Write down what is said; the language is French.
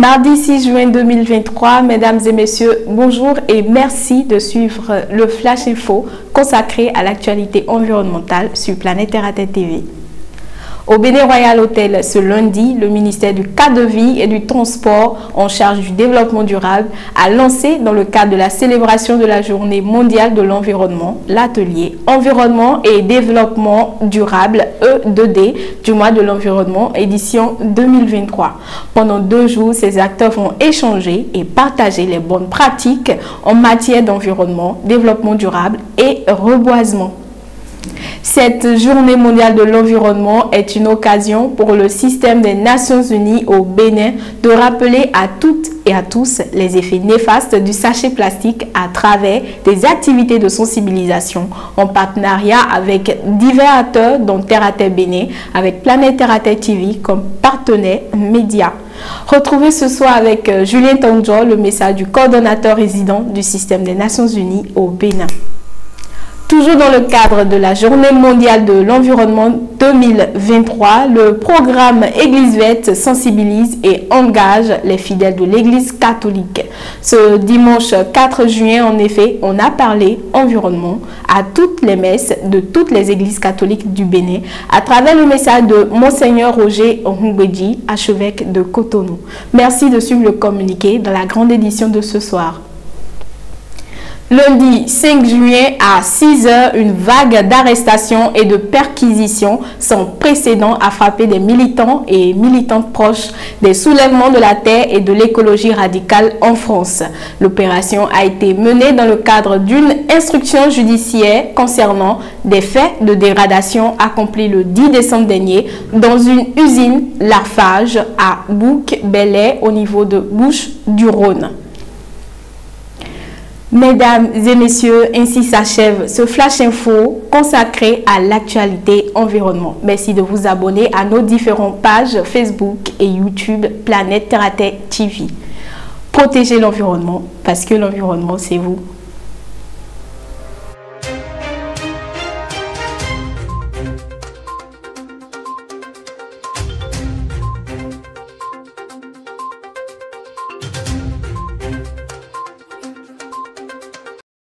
Mardi 6 juin 2023, mesdames et messieurs, bonjour et merci de suivre le Flash Info consacré à l'actualité environnementale sur Planète Terre TV. Au Bénin Royal Hotel ce lundi, le ministère du cadre de vie et du transport en charge du développement durable a lancé dans le cadre de la célébration de la journée mondiale de l'environnement l'atelier Environnement et développement durable E2D du mois de l'environnement édition 2023. Pendant deux jours, ces acteurs vont échanger et partager les bonnes pratiques en matière d'environnement, développement durable et reboisement. Cette journée mondiale de l'environnement est une occasion pour le système des Nations Unies au Bénin de rappeler à toutes et à tous les effets néfastes du sachet plastique à travers des activités de sensibilisation en partenariat avec divers acteurs dont Terre à Terre Bénin, avec Planète Terre à Terre TV comme partenaire média. Retrouvez ce soir avec euh, Julien Tongjo le message du coordonnateur résident du système des Nations Unies au Bénin. Toujours dans le cadre de la Journée mondiale de l'environnement 2023, le programme Église verte sensibilise et engage les fidèles de l'Église catholique. Ce dimanche 4 juin, en effet, on a parlé environnement à toutes les messes de toutes les églises catholiques du Bénin à travers le message de Monseigneur Roger Ongbeji, archevêque de Cotonou. Merci de suivre le communiqué dans la grande édition de ce soir. Lundi 5 juillet à 6 heures, une vague d'arrestations et de perquisitions sans précédent a frappé des militants et militantes proches des soulèvements de la terre et de l'écologie radicale en France. L'opération a été menée dans le cadre d'une instruction judiciaire concernant des faits de dégradation accomplis le 10 décembre dernier dans une usine Larfage à Bouc-Belair au niveau de Bouche-du-Rhône. Mesdames et messieurs, ainsi s'achève ce Flash Info consacré à l'actualité environnement. Merci de vous abonner à nos différentes pages Facebook et YouTube Planète Terre TV. Protégez l'environnement parce que l'environnement, c'est vous.